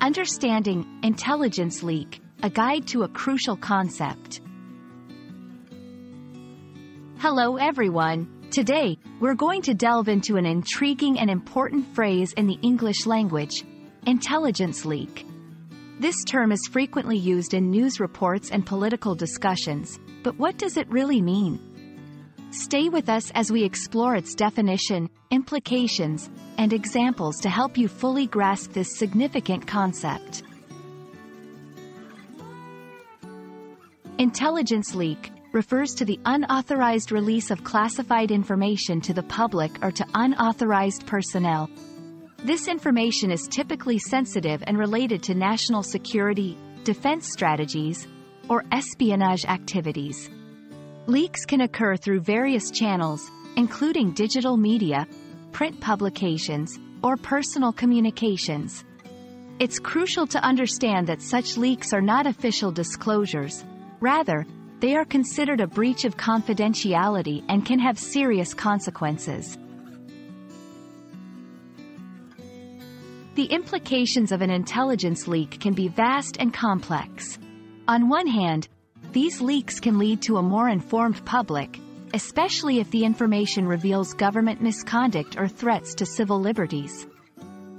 Understanding Intelligence Leak, a guide to a crucial concept. Hello everyone. Today, we're going to delve into an intriguing and important phrase in the English language, intelligence leak. This term is frequently used in news reports and political discussions, but what does it really mean? Stay with us as we explore its definition, implications, and examples to help you fully grasp this significant concept. Intelligence leak refers to the unauthorized release of classified information to the public or to unauthorized personnel. This information is typically sensitive and related to national security, defense strategies, or espionage activities. Leaks can occur through various channels, including digital media, print publications, or personal communications. It's crucial to understand that such leaks are not official disclosures. Rather, they are considered a breach of confidentiality and can have serious consequences. The implications of an intelligence leak can be vast and complex. On one hand, these leaks can lead to a more informed public, especially if the information reveals government misconduct or threats to civil liberties.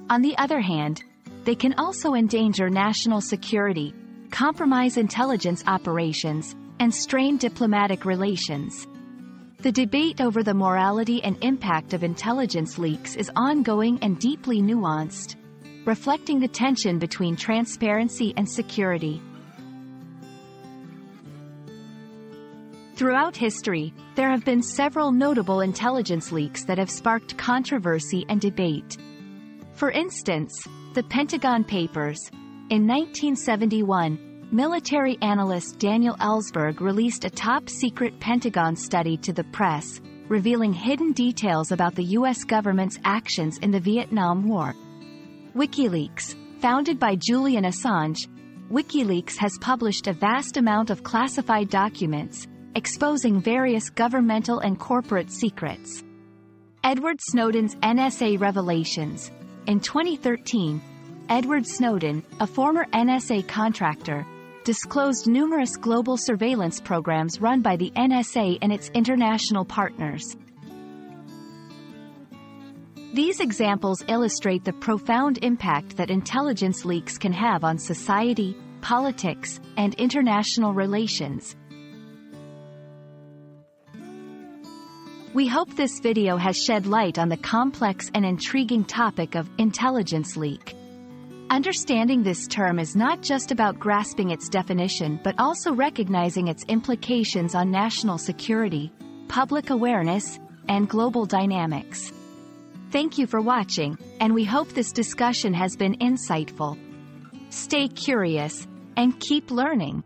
On the other hand, they can also endanger national security, compromise intelligence operations, and strain diplomatic relations. The debate over the morality and impact of intelligence leaks is ongoing and deeply nuanced, reflecting the tension between transparency and security. Throughout history, there have been several notable intelligence leaks that have sparked controversy and debate. For instance, the Pentagon Papers. In 1971, military analyst Daniel Ellsberg released a top-secret Pentagon study to the press, revealing hidden details about the U.S. government's actions in the Vietnam War. WikiLeaks, founded by Julian Assange, WikiLeaks has published a vast amount of classified documents, exposing various governmental and corporate secrets. Edward Snowden's NSA revelations. In 2013, Edward Snowden, a former NSA contractor, disclosed numerous global surveillance programs run by the NSA and its international partners. These examples illustrate the profound impact that intelligence leaks can have on society, politics, and international relations, We hope this video has shed light on the complex and intriguing topic of intelligence leak. Understanding this term is not just about grasping its definition but also recognizing its implications on national security, public awareness, and global dynamics. Thank you for watching, and we hope this discussion has been insightful. Stay curious, and keep learning.